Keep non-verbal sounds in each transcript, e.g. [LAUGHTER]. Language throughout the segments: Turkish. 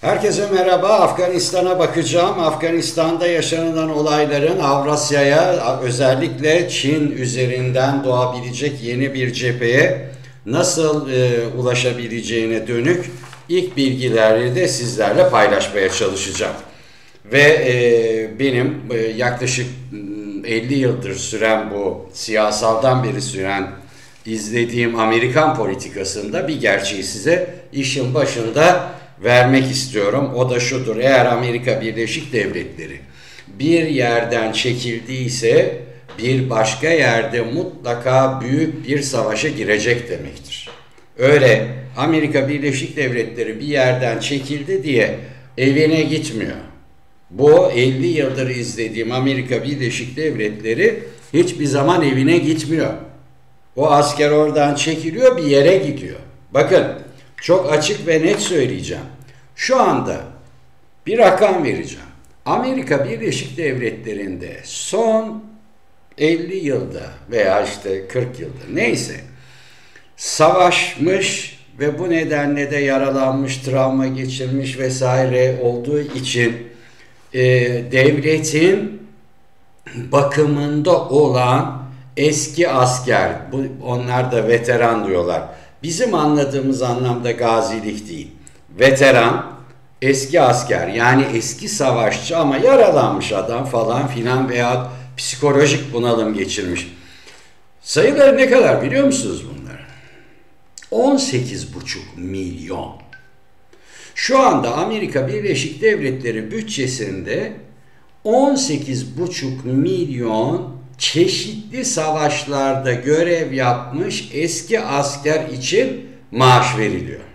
Herkese merhaba. Afganistan'a bakacağım. Afganistan'da yaşanılan olayların Avrasya'ya özellikle Çin üzerinden doğabilecek yeni bir cepheye nasıl e, ulaşabileceğine dönük ilk bilgileri de sizlerle paylaşmaya çalışacağım. Ve e, benim e, yaklaşık 50 yıldır süren bu siyasaldan beri süren izlediğim Amerikan politikasında bir gerçeği size işin başında vermek istiyorum. O da şudur. Eğer Amerika Birleşik Devletleri bir yerden çekildiyse bir başka yerde mutlaka büyük bir savaşa girecek demektir. Öyle Amerika Birleşik Devletleri bir yerden çekildi diye evine gitmiyor. Bu 50 yıldır izlediğim Amerika Birleşik Devletleri hiçbir zaman evine gitmiyor. O asker oradan çekiliyor bir yere gidiyor. Bakın çok açık ve net söyleyeceğim. Şu anda bir rakam vereceğim. Amerika Birleşik Devletleri'nde son 50 yılda veya işte 40 yılda neyse savaşmış ve bu nedenle de yaralanmış, travma geçirmiş vesaire olduğu için e, devletin bakımında olan eski asker, bu, onlar da veteran diyorlar. Bizim anladığımız anlamda gazilik değil. Veteran, eski asker yani eski savaşçı ama yaralanmış adam falan filan veya psikolojik bunalım geçirmiş. Sayıları ne kadar biliyor musunuz bunları? 18,5 milyon. Şu anda Amerika Birleşik Devletleri bütçesinde 18,5 milyon çeşitli savaşlarda görev yapmış eski asker için maaş veriliyor.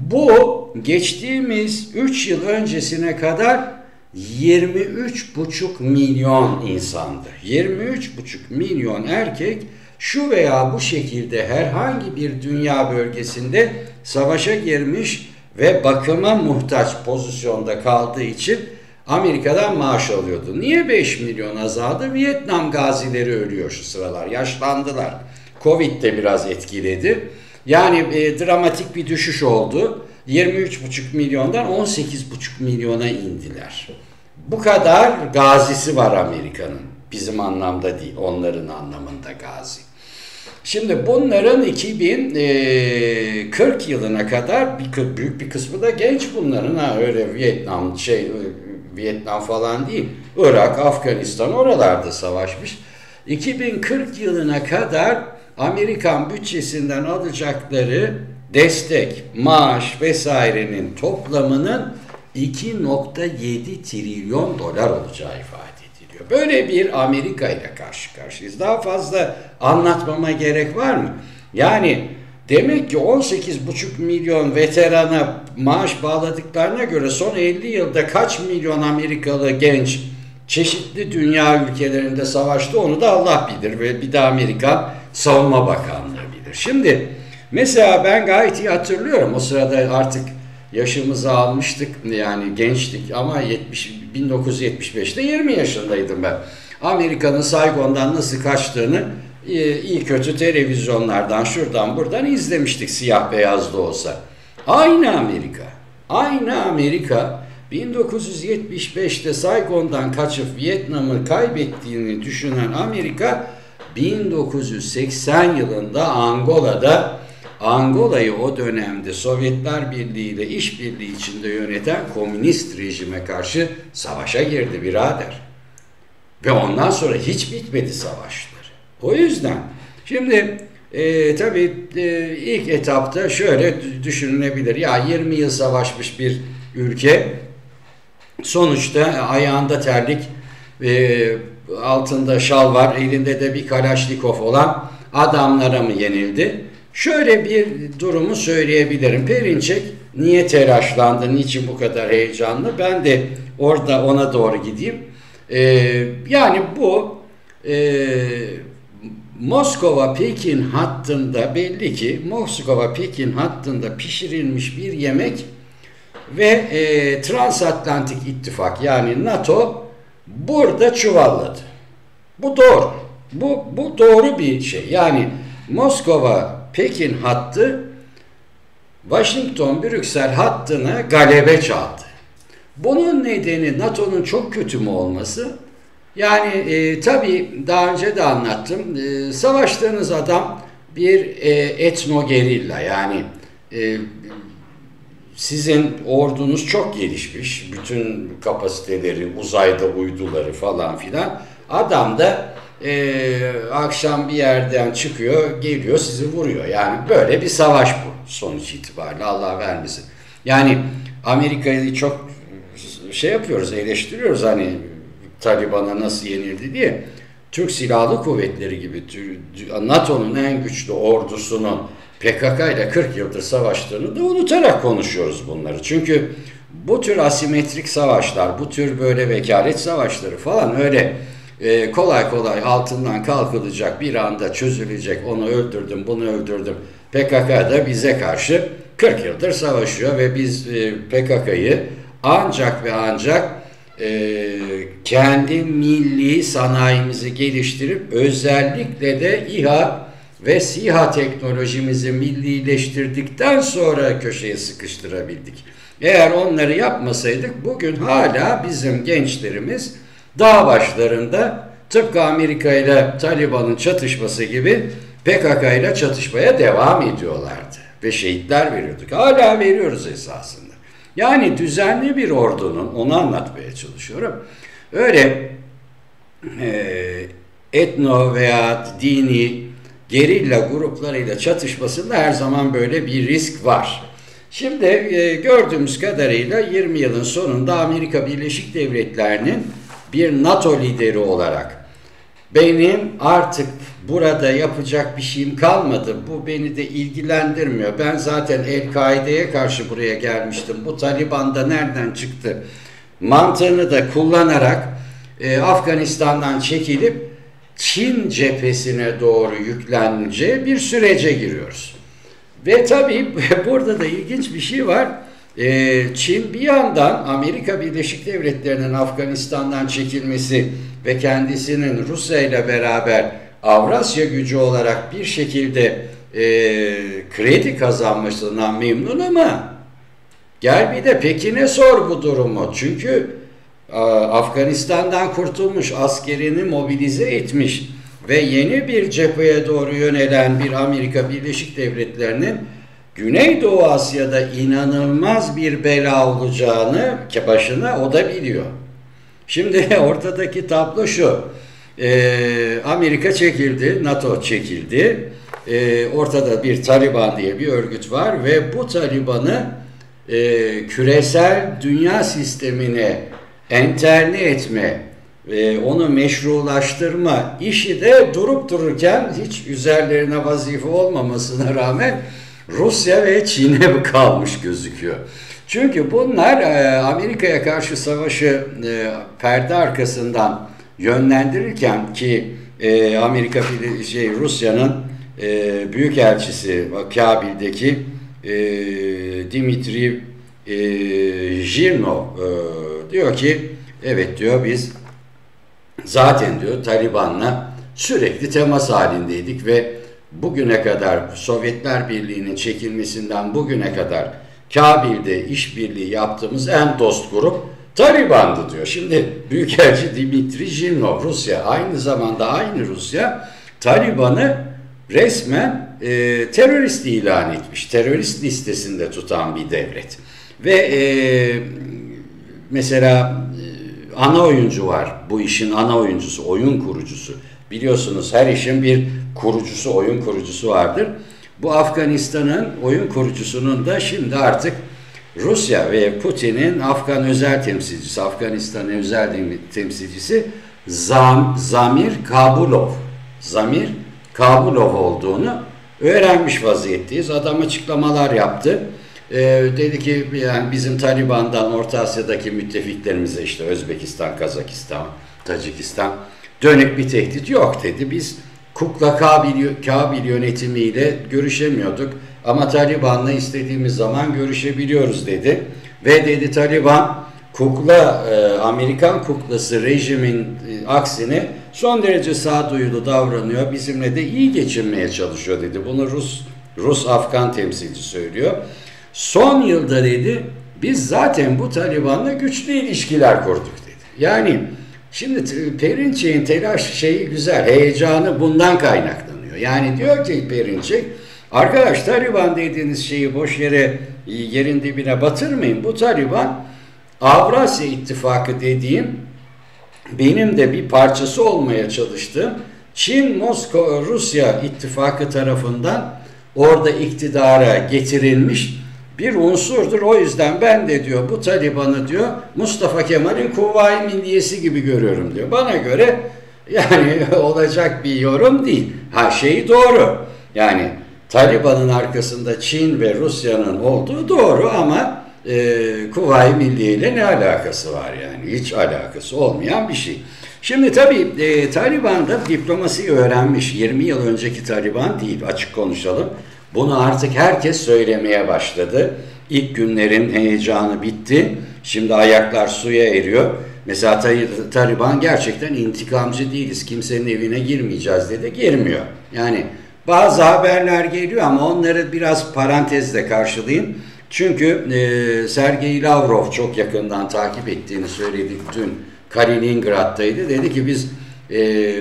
Bu geçtiğimiz 3 yıl öncesine kadar 23,5 milyon insandı. 23,5 milyon erkek şu veya bu şekilde herhangi bir dünya bölgesinde savaşa girmiş ve bakıma muhtaç pozisyonda kaldığı için Amerika'dan maaş alıyordu. Niye 5 milyon azaldı? Vietnam gazileri ölüyor şu sıralar. Yaşlandılar. Covid de biraz etkiledi. Yani e, dramatik bir düşüş oldu. 23,5 milyondan 18,5 milyona indiler. Bu kadar gazisi var Amerika'nın. Bizim anlamda değil, onların anlamında gazi. Şimdi bunların 2040 e, yılına kadar bir büyük bir kısmı da genç bunların ha öyle Vietnam şey Vietnam falan değil. Irak, Afganistan oralarda savaşmış. 2040 yılına kadar Amerikan bütçesinden alacakları destek, maaş vesairenin toplamının 2.7 trilyon dolar olacağı ifade ediliyor. Böyle bir Amerika ile karşı karşıyayız. Daha fazla anlatmama gerek var mı? Yani demek ki 18,5 milyon veterana maaş bağladıklarına göre son 50 yılda kaç milyon Amerikalı genç çeşitli dünya ülkelerinde savaştı onu da Allah bilir ve bir de Amerika Savunma Bakanlığı bilir. Şimdi mesela ben gayet iyi hatırlıyorum o sırada artık yaşımızı almıştık yani gençtik ama 70 1975'te 20 yaşındaydım ben. Amerika'nın Saigon'dan nasıl kaçtığını e, iyi kötü televizyonlardan şuradan buradan izlemiştik siyah beyaz da olsa. Aynı Amerika. Aynı Amerika 1975'te Saigon'dan kaçıp Vietnam'ı kaybettiğini düşünen Amerika 1980 yılında Angola'da Angola'yı o dönemde Sovyetler Birliği ile işbirliği içinde yöneten komünist rejime karşı savaşa girdi birader. Ve ondan sonra hiç bitmedi savaşları. O yüzden şimdi e, tabii e, ilk etapta şöyle düşünülebilir. Ya 20 yıl savaşmış bir ülke sonuçta ayağında terlik e, altında şal var elinde de bir kalaşnikov olan adamlara mı yenildi? Şöyle bir durumu söyleyebilirim. Perinçek niye telaşlandı, niçin bu kadar heyecanlı? Ben de orada ona doğru gideyim. Ee, yani bu e, Moskova-Pekin hattında belli ki Moskova-Pekin hattında pişirilmiş bir yemek ve e, Transatlantik İttifak yani NATO burada çuvalladı. Bu doğru. Bu, bu doğru bir şey. Yani Moskova Pekin hattı Washington-Brüksel hattına galebe çaldı. Bunun nedeni NATO'nun çok kötü mü olması? Yani e, tabii daha önce de anlattım. E, savaştığınız adam bir e, etno gerilla yani e, sizin ordunuz çok gelişmiş. Bütün kapasiteleri, uzayda uyduları falan filan. Adam da e, akşam bir yerden çıkıyor, geliyor sizi vuruyor. Yani böyle bir savaş bu sonuç itibariyle Allah vermesin. Yani Amerika'yı çok şey yapıyoruz, eleştiriyoruz hani Taliban'a nasıl yenildi diye. Türk Silahlı Kuvvetleri gibi NATO'nun en güçlü ordusunun PKK ile 40 yıldır savaştığını da unutarak konuşuyoruz bunları. Çünkü bu tür asimetrik savaşlar, bu tür böyle vekalet savaşları falan öyle e, kolay kolay altından kalkılacak bir anda çözülecek onu öldürdüm bunu öldürdüm. PKK da bize karşı 40 yıldır savaşıyor ve biz e, PKK'yı ancak ve ancak e, kendi milli sanayimizi geliştirip özellikle de İHA ve SİHA teknolojimizi millileştirdikten sonra köşeye sıkıştırabildik. Eğer onları yapmasaydık bugün hala bizim gençlerimiz dağ başlarında tıpkı Amerika ile Taliban'ın çatışması gibi PKK ile çatışmaya devam ediyorlardı. Ve şehitler veriyorduk. Hala veriyoruz esasında. Yani düzenli bir ordunun, onu anlatmaya çalışıyorum. Öyle e, etno veya dini gerilla gruplarıyla çatışmasında her zaman böyle bir risk var. Şimdi e, gördüğümüz kadarıyla 20 yılın sonunda Amerika Birleşik Devletleri'nin bir NATO lideri olarak benim artık burada yapacak bir şeyim kalmadı. Bu beni de ilgilendirmiyor. Ben zaten El-Kaide'ye karşı buraya gelmiştim. Bu Taliban da nereden çıktı? Mantığını da kullanarak e, Afganistan'dan çekilip Çin cephesine doğru yüklenince bir sürece giriyoruz. Ve tabii [LAUGHS] burada da ilginç bir şey var. Ee, Çin bir yandan Amerika Birleşik Devletleri'nin Afganistan'dan çekilmesi ve kendisinin Rusya ile beraber Avrasya gücü olarak bir şekilde e, kredi kazanmasından memnun ama gel bir de Pekin'e sor bu durumu. Çünkü Afganistan'dan kurtulmuş, askerini mobilize etmiş ve yeni bir cepheye doğru yönelen bir Amerika Birleşik Devletleri'nin Güneydoğu Asya'da inanılmaz bir bela olacağını başına o da biliyor. Şimdi [LAUGHS] ortadaki tablo şu. Ee, Amerika çekildi, NATO çekildi. Ee, ortada bir Taliban diye bir örgüt var ve bu Taliban'ı e, küresel dünya sistemine enterne etme, e, onu meşrulaştırma işi de durup dururken hiç üzerlerine vazife olmamasına rağmen Rusya ve Çin'e [LAUGHS] kalmış gözüküyor. Çünkü bunlar e, Amerika'ya karşı savaşı e, perde arkasından yönlendirirken ki e, Amerika şey Rusya'nın e, büyükelçisi Kabil'deki Dimitri e, Jirno e, diyor ki evet diyor biz zaten diyor Taliban'la sürekli temas halindeydik ve bugüne kadar Sovyetler Birliği'nin çekilmesinden bugüne kadar Kabil'de işbirliği yaptığımız en dost grup Taliban'dı diyor. Şimdi Büyükelçi Dimitri Jirnov Rusya aynı zamanda aynı Rusya Taliban'ı resmen e, terörist ilan etmiş. Terörist listesinde tutan bir devlet. Ve e, mesela e, ana oyuncu var. Bu işin ana oyuncusu, oyun kurucusu. Biliyorsunuz her işin bir kurucusu, oyun kurucusu vardır. Bu Afganistan'ın oyun kurucusunun da şimdi artık Rusya ve Putin'in Afgan özel temsilcisi, Afganistan özel temsilcisi Zam, Zamir Kabulov. Zamir Kabulov olduğunu öğrenmiş vaziyetteyiz. Adam açıklamalar yaptı. Ee, dedi ki yani bizim Taliban'dan Orta Asya'daki müttefiklerimize işte Özbekistan, Kazakistan, Tacikistan dönük bir tehdit yok dedi. Biz Kukla Kabil, Kabil yönetimiyle görüşemiyorduk ama Taliban'la istediğimiz zaman görüşebiliyoruz dedi. Ve dedi Taliban kukla e, Amerikan kuklası rejimin e, aksine son derece sağduyulu davranıyor. Bizimle de iyi geçinmeye çalışıyor dedi. Bunu Rus Rus Afgan temsilci söylüyor. Son yılda dedi biz zaten bu Taliban'la güçlü ilişkiler kurduk dedi. Yani şimdi Perinçek'in telaş şeyi güzel, heyecanı bundan kaynaklanıyor. Yani diyor ki Perinçek, arkadaş Taliban dediğiniz şeyi boş yere yerin dibine batırmayın. Bu Taliban Avrasya İttifakı dediğim benim de bir parçası olmaya çalıştığım Çin, Moskova, Rusya ittifakı tarafından orada iktidara getirilmiş bir unsurdur. O yüzden ben de diyor bu Taliban'ı diyor Mustafa Kemal'in Kuvayi Milliyesi gibi görüyorum diyor. Bana göre yani [LAUGHS] olacak bir yorum değil. Ha şeyi doğru. Yani Taliban'ın arkasında Çin ve Rusya'nın olduğu doğru ama e, Kuvayi Milliye ile ne alakası var yani? Hiç alakası olmayan bir şey. Şimdi tabii e, Taliban da diplomasiyi öğrenmiş. 20 yıl önceki Taliban değil açık konuşalım. Bunu artık herkes söylemeye başladı. İlk günlerin heyecanı bitti. Şimdi ayaklar suya eriyor. Mesela Taliban gerçekten intikamcı değiliz. Kimsenin evine girmeyeceğiz dedi. Girmiyor. Yani bazı haberler geliyor ama onları biraz parantezle karşılayın. Çünkü e, Sergey Lavrov çok yakından takip ettiğini söyledik dün Kaliningrad'daydı. Dedi ki biz e,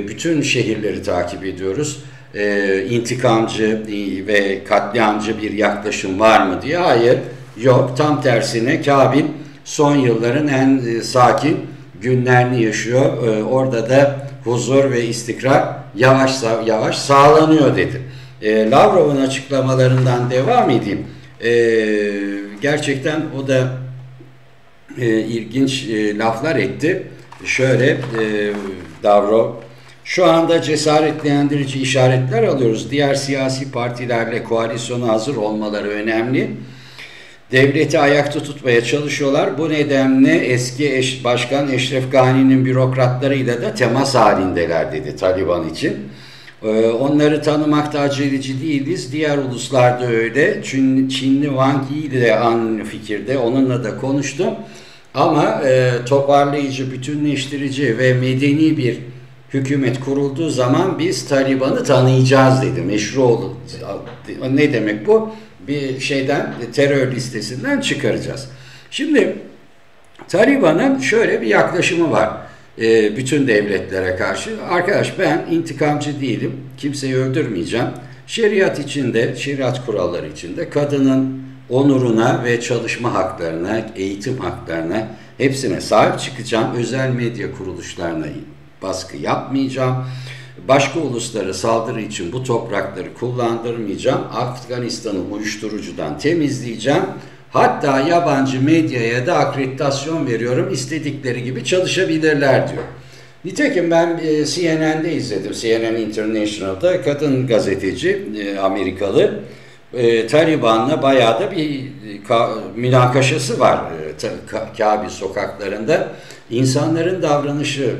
bütün şehirleri takip ediyoruz e, intikamcı ve katliamcı bir yaklaşım var mı diye. Hayır, yok. Tam tersine Kabil son yılların en e, sakin günlerini yaşıyor. E, orada da huzur ve istikrar yavaş yavaş sağlanıyor dedi. E, Lavrov'un açıklamalarından devam edeyim. E, gerçekten o da e, ilginç e, laflar etti. Şöyle e, Lavrov şu anda cesaretlendirici işaretler alıyoruz. Diğer siyasi partilerle koalisyona hazır olmaları önemli. Devleti ayakta tutmaya çalışıyorlar. Bu nedenle eski eş, başkan Eşref Gani'nin bürokratlarıyla da temas halindeler dedi Taliban için. Ee, onları tanımakta aceleci değiliz. Diğer uluslarda öyle. Çin, Çinli Wang Yi ile aynı fikirde. Onunla da konuştum. Ama e, toparlayıcı, bütünleştirici ve medeni bir hükümet kurulduğu zaman biz Taliban'ı tanıyacağız dedi. Meşru oldu. Ne demek bu? Bir şeyden terör listesinden çıkaracağız. Şimdi Taliban'ın şöyle bir yaklaşımı var. E, bütün devletlere karşı. Arkadaş ben intikamcı değilim. Kimseyi öldürmeyeceğim. Şeriat içinde, şeriat kuralları içinde kadının onuruna ve çalışma haklarına, eğitim haklarına hepsine sahip çıkacağım. Özel medya kuruluşlarına baskı yapmayacağım. Başka uluslara saldırı için bu toprakları kullandırmayacağım. Afganistan'ı uyuşturucudan temizleyeceğim. Hatta yabancı medyaya da akreditasyon veriyorum. İstedikleri gibi çalışabilirler diyor. Nitekim ben e, CNN'de izledim. CNN International'da kadın gazeteci e, Amerikalı e, Taliban'la bayağı da bir ka, münakaşası var e, Kabil sokaklarında. İnsanların davranışı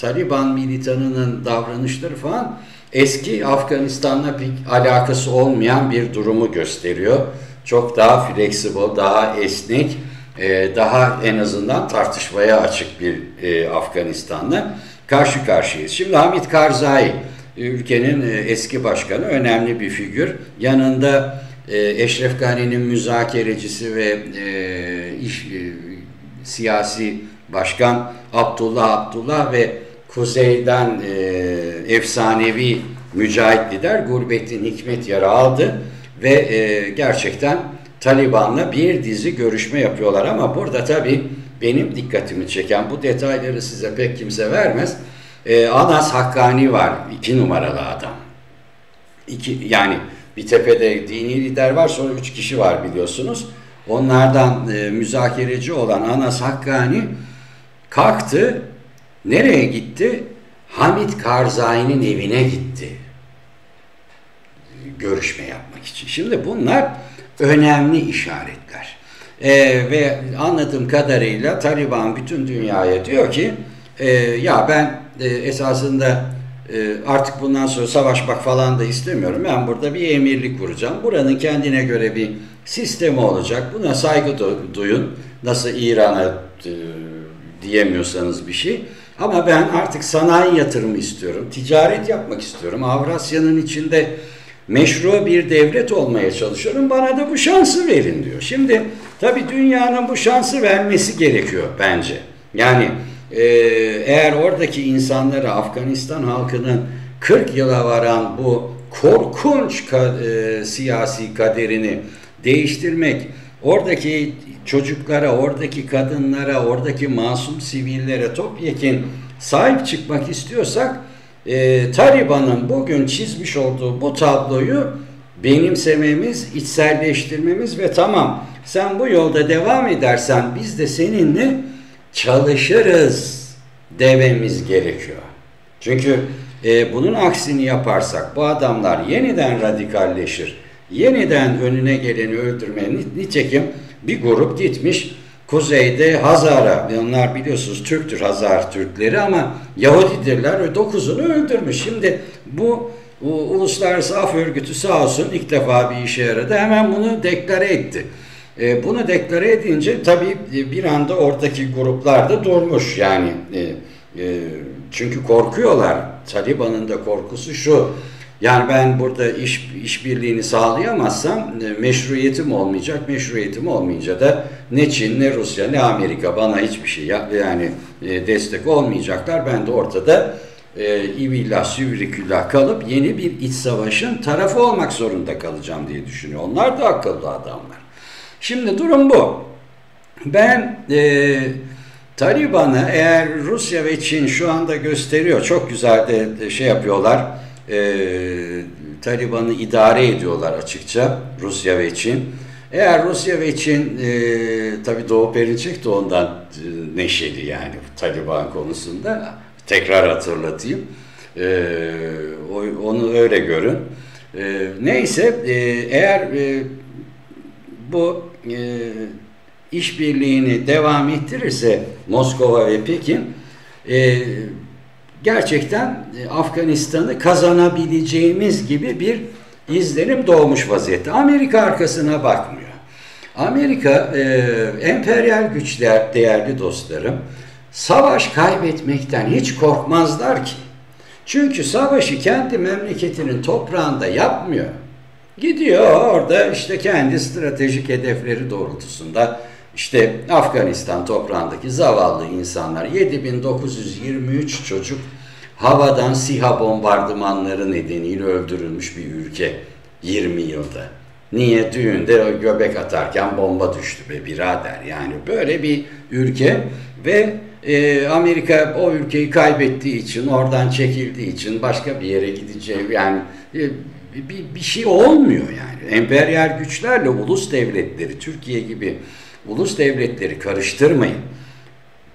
Taliban militanının davranışları falan eski Afganistan'la pek alakası olmayan bir durumu gösteriyor. Çok daha flexible, daha esnek, e, daha en azından tartışmaya açık bir e, Afganistan'la karşı karşıyayız. Şimdi Hamid Karzai, ülkenin e, eski başkanı, önemli bir figür. Yanında Eşref Gani'nin müzakerecisi ve iş, siyasi başkan Abdullah Abdullah ve kuzeyden e, efsanevi mücahit lider Gurbettin Hikmet yer aldı ve e, gerçekten Taliban'la bir dizi görüşme yapıyorlar ama burada tabii benim dikkatimi çeken bu detayları size pek kimse vermez. E, Anas Hakkani var iki numaralı adam. İki, yani bir tepede dini lider var sonra üç kişi var biliyorsunuz. Onlardan e, müzakereci olan Anas Hakkani kalktı Nereye gitti? Hamit Karzai'nin evine gitti. Görüşme yapmak için. Şimdi bunlar önemli işaretler. Ee, ve anladığım kadarıyla Taliban bütün dünyaya diyor ki e, ya ben e, esasında e, artık bundan sonra savaşmak falan da istemiyorum. Ben burada bir emirlik kuracağım. Buranın kendine göre bir sistemi olacak. Buna saygı duyun. Nasıl İran'a e, diyemiyorsanız bir şey. Ama ben artık sanayi yatırımı istiyorum. Ticaret yapmak istiyorum. Avrasya'nın içinde meşru bir devlet olmaya çalışıyorum. Bana da bu şansı verin diyor. Şimdi tabii dünyanın bu şansı vermesi gerekiyor bence. Yani e, eğer oradaki insanları Afganistan halkının 40 yıla varan bu korkunç ka, e, siyasi kaderini değiştirmek, oradaki çocuklara, oradaki kadınlara, oradaki masum sivillere topyekun sahip çıkmak istiyorsak e, Taliban'ın bugün çizmiş olduğu bu tabloyu benimsememiz, içselleştirmemiz ve tamam sen bu yolda devam edersen biz de seninle çalışırız dememiz gerekiyor. Çünkü e, bunun aksini yaparsak bu adamlar yeniden radikalleşir. Yeniden önüne geleni öldürmeye nitekim bir grup gitmiş kuzeyde Hazara. Onlar biliyorsunuz Türktür Hazar Türkleri ama Yahudidirler ve dokuzunu öldürmüş. Şimdi bu Uluslararası Af Örgütü sağ olsun ilk defa bir işe yaradı. Hemen bunu deklare etti. E, bunu deklare edince tabii e, bir anda oradaki gruplar da durmuş yani. E, e, çünkü korkuyorlar. Taliban'ın da korkusu şu. Yani ben burada iş işbirliğini sağlayamazsam e, meşruiyetim olmayacak. Meşruiyetim olmayınca da ne Çin ne Rusya ne Amerika bana hiçbir şey yani e, destek olmayacaklar. Ben de ortada e, ivilla süvrikülla kalıp yeni bir iç savaşın tarafı olmak zorunda kalacağım diye düşünüyor. Onlar da akıllı adamlar. Şimdi durum bu. Ben e, Taliban'ı eğer Rusya ve Çin şu anda gösteriyor, çok güzel de, de şey yapıyorlar, e, Taliban'ı idare ediyorlar açıkça Rusya ve Çin. Eğer Rusya ve Çin, e, tabii Doğu Perinçek de ondan e, neşeli yani Taliban konusunda, tekrar hatırlatayım, e, onu öyle görün. E, neyse, e, eğer e, bu e, işbirliğini devam ettirirse Moskova ve Pekin e, gerçekten Afganistan'ı kazanabileceğimiz gibi bir izlenim doğmuş vaziyette. Amerika arkasına bakmıyor. Amerika e, emperyal güçler değerli dostlarım savaş kaybetmekten hiç korkmazlar ki. Çünkü savaşı kendi memleketinin toprağında yapmıyor. Gidiyor orada işte kendi stratejik hedefleri doğrultusunda işte Afganistan toprağındaki zavallı insanlar 7923 çocuk havadan SİHA bombardımanları nedeniyle öldürülmüş bir ülke 20 yılda. Niye? Düğünde göbek atarken bomba düştü be birader. Yani böyle bir ülke ve e, Amerika o ülkeyi kaybettiği için, oradan çekildiği için başka bir yere gideceği yani e, bir, bir şey olmuyor yani. Emperyal güçlerle ulus devletleri, Türkiye gibi ulus devletleri karıştırmayın.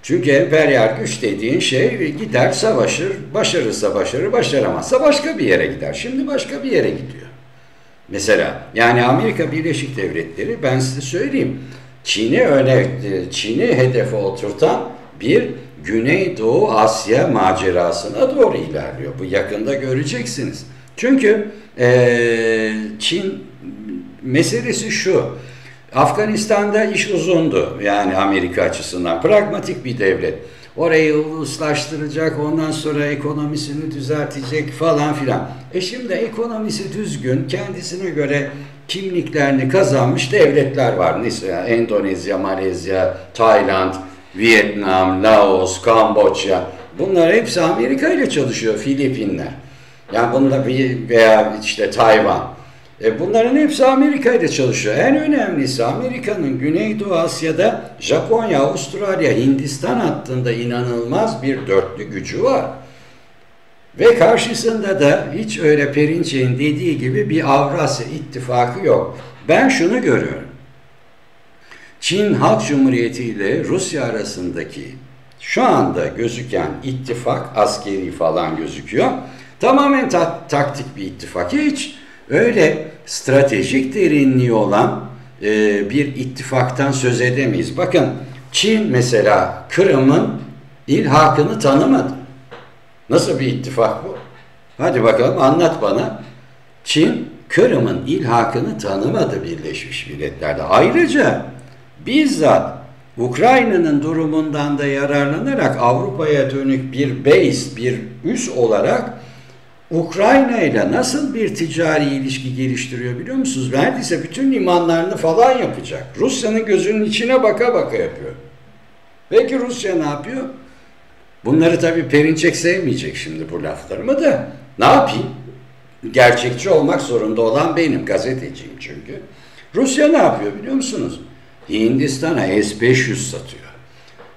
Çünkü emperyal güç dediğin şey gider savaşır, başarırsa başarır, başaramazsa başka bir yere gider. Şimdi başka bir yere gidiyor. Mesela yani Amerika Birleşik Devletleri ben size söyleyeyim Çin'i öne Çin'i hedefe oturtan bir Güneydoğu Asya macerasına doğru ilerliyor. Bu yakında göreceksiniz. Çünkü e, Çin meselesi şu. Afganistan'da iş uzundu yani Amerika açısından. Pragmatik bir devlet. Orayı uluslaştıracak, ondan sonra ekonomisini düzeltecek falan filan. E şimdi ekonomisi düzgün, kendisine göre kimliklerini kazanmış devletler var. Mesela Endonezya, Malezya, Tayland, Vietnam, Laos, Kamboçya. Bunlar hepsi Amerika ile çalışıyor, Filipinler. Yani bunda bir veya işte Tayvan. E bunların hepsi Amerika ile çalışıyor. En önemlisi Amerika'nın Güneydoğu Asya'da Japonya, Avustralya, Hindistan hattında inanılmaz bir dörtlü gücü var. Ve karşısında da hiç öyle Perinçek'in dediği gibi bir Avrasya ittifakı yok. Ben şunu görüyorum. Çin Halk Cumhuriyeti ile Rusya arasındaki şu anda gözüken ittifak askeri falan gözüküyor. Tamamen ta taktik bir ittifak. Hiç öyle stratejik derinliği olan e, bir ittifaktan söz edemeyiz. Bakın Çin mesela Kırım'ın ilhakını tanımadı. Nasıl bir ittifak bu? Hadi bakalım anlat bana. Çin Kırım'ın ilhakını tanımadı Birleşmiş Milletler'de. Ayrıca bizzat Ukrayna'nın durumundan da yararlanarak Avrupa'ya dönük bir base, bir üs olarak Ukrayna ile nasıl bir ticari ilişki geliştiriyor biliyor musunuz? Neredeyse bütün limanlarını falan yapacak. Rusya'nın gözünün içine baka baka yapıyor. Peki Rusya ne yapıyor? Bunları tabii Perinçek sevmeyecek şimdi bu laflarımı da. Ne yapayım? Gerçekçi olmak zorunda olan benim. Gazeteciyim çünkü. Rusya ne yapıyor biliyor musunuz? Hindistan'a S-500 satıyor.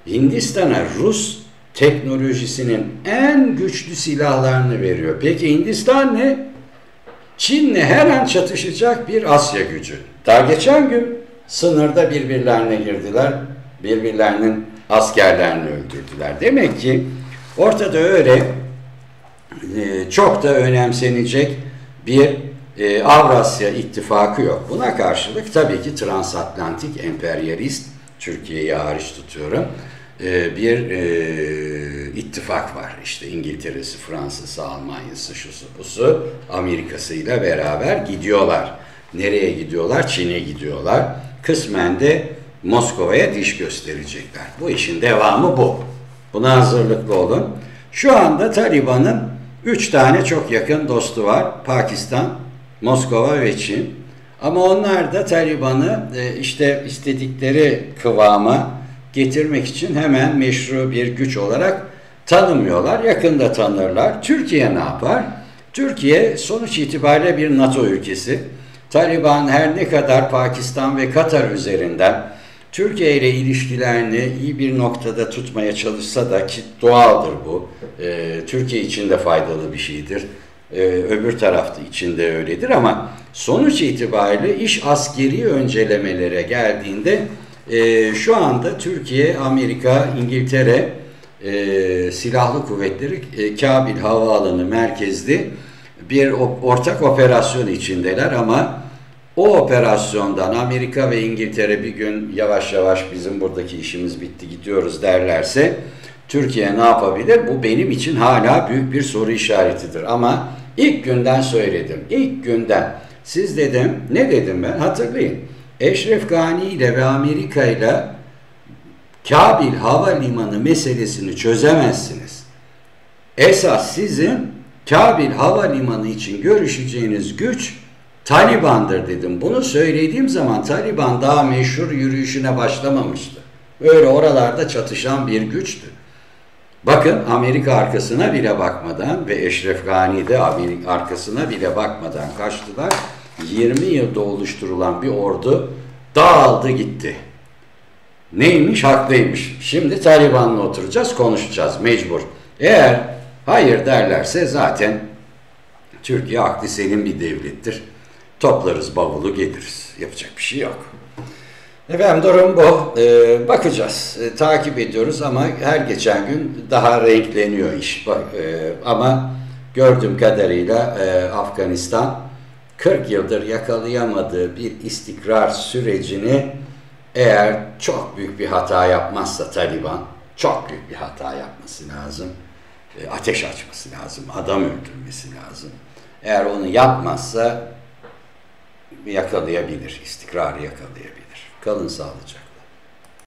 Hindistan'a Rus teknolojisinin en güçlü silahlarını veriyor. Peki Hindistan ne? Çin'le her an çatışacak bir Asya gücü. Daha geçen gün sınırda birbirlerine girdiler. Birbirlerinin askerlerini öldürdüler. Demek ki ortada öyle e, çok da önemsenecek bir e, Avrasya ittifakı yok. Buna karşılık tabii ki transatlantik emperyalist, Türkiye'yi hariç tutuyorum, e, bir e, ittifak var. İşte İngiltere'si, Fransa'sı, Almanya'sı, şusu busu, Amerika'sı ile beraber gidiyorlar. Nereye gidiyorlar? Çin'e gidiyorlar. Kısmen de Moskova'ya diş gösterecekler. Bu işin devamı bu. Buna hazırlıklı olun. Şu anda Taliban'ın üç tane çok yakın dostu var. Pakistan, Moskova ve Çin. Ama onlar da Taliban'ı e, işte istedikleri kıvama getirmek için hemen meşru bir güç olarak tanımıyorlar. Yakında tanırlar. Türkiye ne yapar? Türkiye sonuç itibariyle bir NATO ülkesi. Taliban her ne kadar Pakistan ve Katar üzerinden Türkiye ile ilişkilerini iyi bir noktada tutmaya çalışsa da ki doğaldır bu. Ee, Türkiye için de faydalı bir şeydir. Ee, öbür tarafta için de öyledir ama sonuç itibariyle iş askeri öncelemelere geldiğinde e, şu anda Türkiye, Amerika, İngiltere e, silahlı kuvvetleri e, Kabil Havaalanı merkezli bir ortak operasyon içindeler ama o operasyondan Amerika ve İngiltere bir gün yavaş yavaş bizim buradaki işimiz bitti gidiyoruz derlerse Türkiye ne yapabilir? Bu benim için hala büyük bir soru işaretidir. Ama ilk günden söyledim. İlk günden. Siz dedim, ne dedim ben? Hatırlayın. Eşref Gani ile ve Amerika ile Kabil Havalimanı meselesini çözemezsiniz. Esas sizin Kabil Havalimanı için görüşeceğiniz güç Taliban'dır dedim. Bunu söylediğim zaman Taliban daha meşhur yürüyüşüne başlamamıştı. Öyle oralarda çatışan bir güçtü. Bakın Amerika arkasına bile bakmadan ve Eşref Gani de Amerika arkasına bile bakmadan kaçtılar. 20 yılda oluşturulan bir ordu dağıldı gitti. Neymiş? Haklıymış. Şimdi Taliban'la oturacağız, konuşacağız mecbur. Eğer hayır derlerse zaten Türkiye aklı selim bir devlettir. Toplarız bavulu geliriz. Yapacak bir şey yok. Efendim durum bu. Ee, bakacağız. Ee, takip ediyoruz ama her geçen gün daha renkleniyor iş. Bak, e, ama gördüğüm kadarıyla e, Afganistan 40 yıldır yakalayamadığı bir istikrar sürecini eğer çok büyük bir hata yapmazsa Taliban, çok büyük bir hata yapması lazım. E, ateş açması lazım, adam öldürmesi lazım. Eğer onu yapmazsa yakalayabilir, istikrarı yakalayabilir. Kalın sağlıcakla.